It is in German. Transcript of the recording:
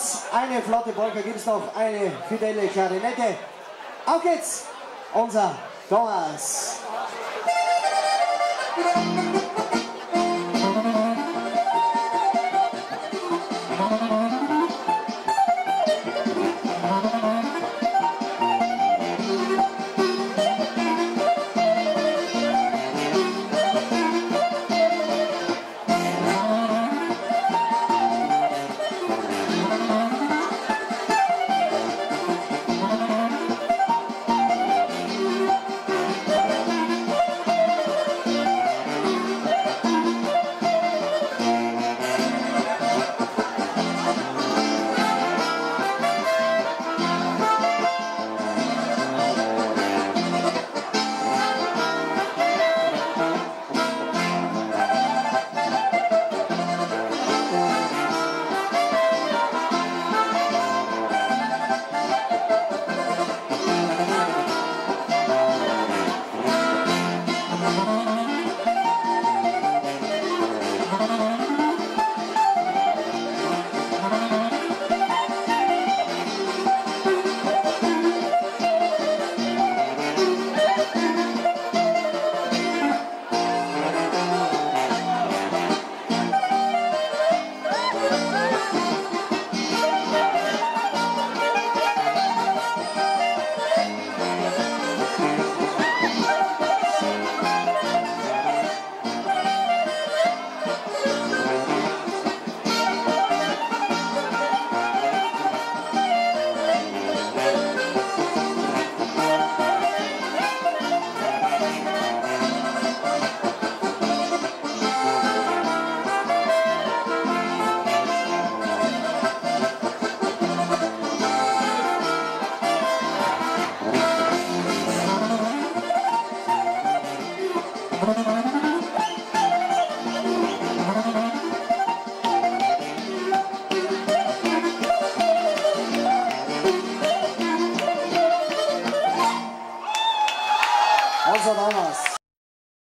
Platz. Eine flotte Polka gibt es noch, eine fidele Klarinette. Auf geht's, unser Thomas. Musik Olamaz.